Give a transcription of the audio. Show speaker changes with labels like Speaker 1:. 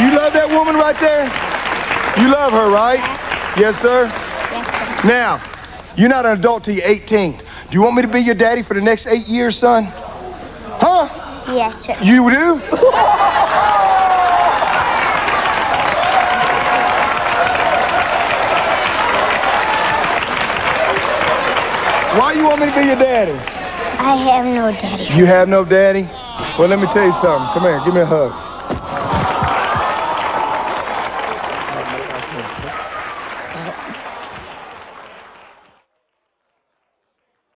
Speaker 1: You love that woman right there? You love her, right? Yes, sir?
Speaker 2: Yes, sir.
Speaker 1: Now, you're not an adult till you're 18. Do you want me to be your daddy for the next eight years, son? Huh?
Speaker 2: Yes, sir.
Speaker 1: You do? Why you want me to be your daddy?
Speaker 2: I have no daddy.
Speaker 1: You have no daddy? Well, let me tell you something. Come here, give me a hug. ありがとう。